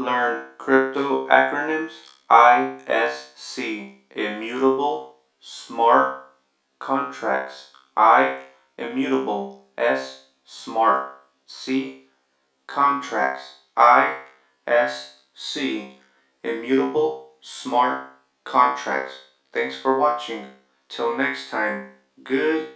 learn crypto acronyms ISC Immutable Smart Contracts I Immutable S Smart C Contracts ISC Immutable Smart Contracts. Thanks for watching. Till next time, good.